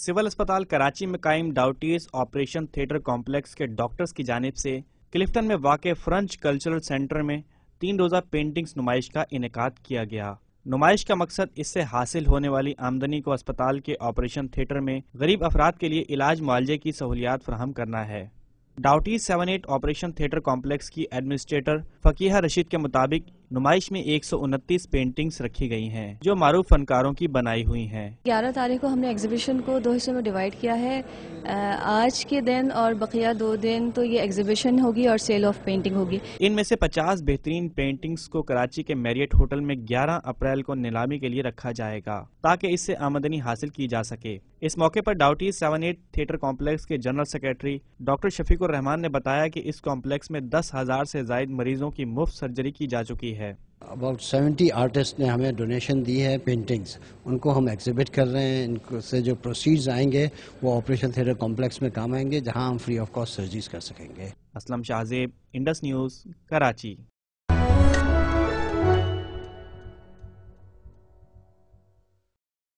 Civil अस्पताल कराची में कायम डाउटीज ऑपरेशन थिएटर कॉम्प्लेक्स के डॉक्टर्स की जानब से क्लिफ्टन में वाक़ फ्रेंच कल्चरल सेंटर में तीन रोज़ा पेंटिंग्स नुमाइश का इनका किया गया। नुमाइश का मकसद इससे हासिल होने वाली आमदनी को अस्पताल के ऑपरेशन थिएटर में गरीब अफराद के लिए इलाज मुआवजे की सहूलियात फराहम करना है। Duty seven eight operation theatre complex की एडमिनिस्ट्रेटर फकीहा रशीद के मुताबिक नुमाइश में एक सौ उनतीस पेंटिंग्स रखी गई हैं जो मारूफ फनकारों की बनाई हुई हैं। ग्यारह तारीख को हमने एग्जीबिशन को दो हिस्सों में डिवाइड किया है। आज के दिन और बकिया दो दिन तो ये एग्जीबिशन होगी और सेल ऑफ़ पेंटिंग होगी। इनमें से 50 बेहतरीन पेंटिंग्स को कराची के मैरियट होटल में 11 अप्रैल को नीलामी के लिए रखा जाएगा ताकि इससे आमदनी हासिल की जा सके। इस मौके पर डाउटी सेवन एट थिएटर कॉम्प्लेक्स के general secretary doctor Shafiqur Rahman ने बताया कि इस कॉम्प्लेक्स में दस हज़ार से जायद मरीजों की मुफ़्त सर्जरी की जा चुकी है। अबाउट सेवेंटी आर्टिस्ट ने हमें डोनेशन दी है पेंटिंग्स उनको हम एग्जिबिट कर रहे हैं। इनको से जो प्रोसीड्स आएँगे वो ऑपरेशन थिएटर कॉम्प्लेक्स में काम आएँगे जहाँ हम फ्री ऑफ़ कॉस्ट सर्जरीज कर सकेंगे। असलम शाहजेब इंडस न्यूज़ कराची।